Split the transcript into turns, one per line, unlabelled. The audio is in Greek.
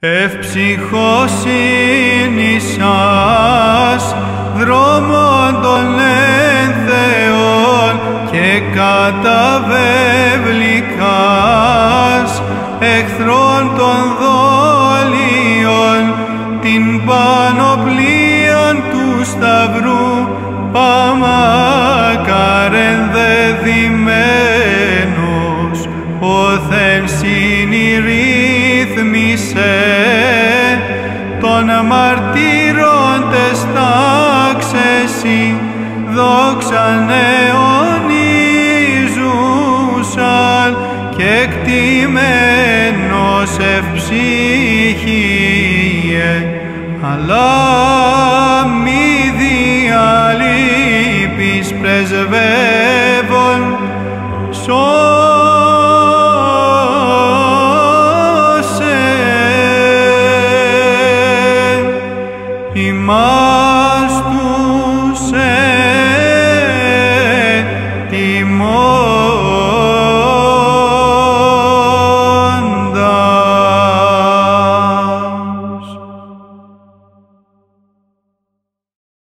Ευψυχοσύνη σας δρόμων των ενθεών και καταβεβλικάς εχθρών των δόλιων την πανοπλίαν του σταυρού παμακαρεν δεδημένος οθεν συνηρύθμισε των μαρτύρων τες τάξεσι δόξαν αιωνίζουσαν και εκτιμένος ευψυχίε αλλά μη διαλείπεις πρεσβεύων σώσε Imam.